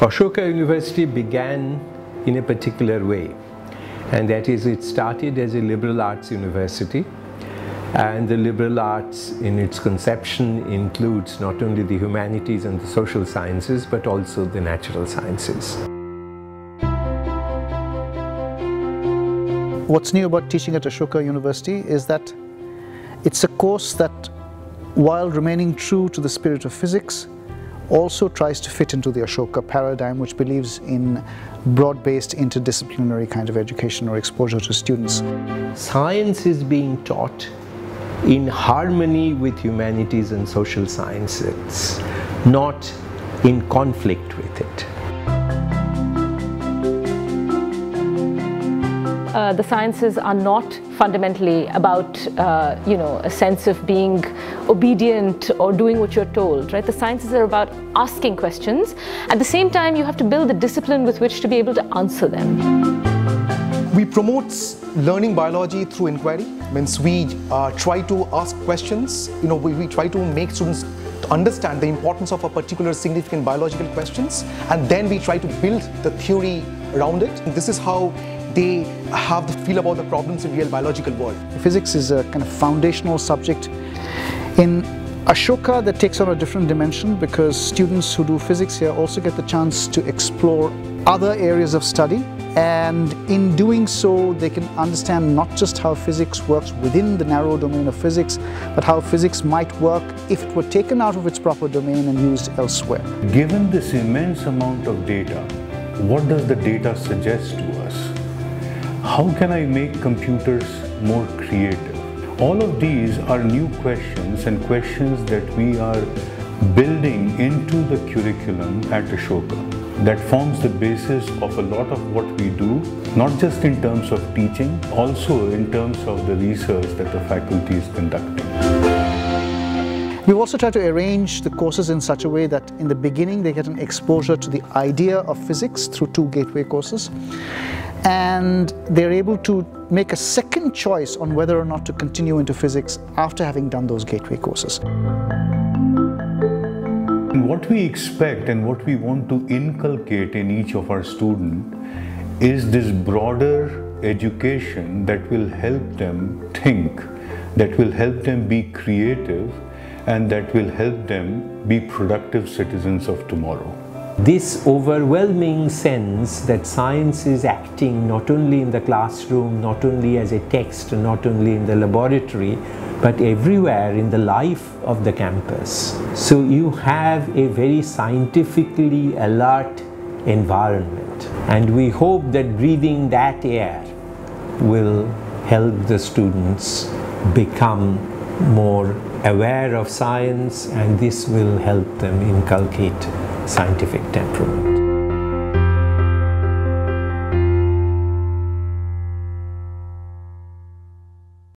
Ashoka University began in a particular way and that is it started as a liberal arts university and the liberal arts in its conception includes not only the humanities and the social sciences but also the natural sciences. What's new about teaching at Ashoka University is that it's a course that while remaining true to the spirit of physics also tries to fit into the Ashoka paradigm which believes in broad-based interdisciplinary kind of education or exposure to students. Science is being taught in harmony with humanities and social sciences, not in conflict with it. Uh, the sciences are not fundamentally about, uh, you know, a sense of being obedient or doing what you're told, right? The sciences are about asking questions. At the same time, you have to build the discipline with which to be able to answer them. We promote learning biology through inquiry. Means we uh, try to ask questions. You know, we, we try to make students understand the importance of a particular significant biological questions, and then we try to build the theory around it. This is how they have the feel about the problems in real biological world. Physics is a kind of foundational subject. In Ashoka that takes on a different dimension because students who do physics here also get the chance to explore other areas of study and in doing so they can understand not just how physics works within the narrow domain of physics but how physics might work if it were taken out of its proper domain and used elsewhere. Given this immense amount of data, what does the data suggest to us? How can I make computers more creative? All of these are new questions and questions that we are building into the curriculum at Ashoka that forms the basis of a lot of what we do, not just in terms of teaching, also in terms of the research that the faculty is conducting. We've also tried to arrange the courses in such a way that in the beginning they get an exposure to the idea of physics through two gateway courses and they're able to make a second choice on whether or not to continue into physics after having done those gateway courses. What we expect and what we want to inculcate in each of our students is this broader education that will help them think, that will help them be creative, and that will help them be productive citizens of tomorrow. This overwhelming sense that science is acting not only in the classroom, not only as a text, not only in the laboratory, but everywhere in the life of the campus. So you have a very scientifically alert environment and we hope that breathing that air will help the students become more aware of science and this will help them inculcate scientific temperament.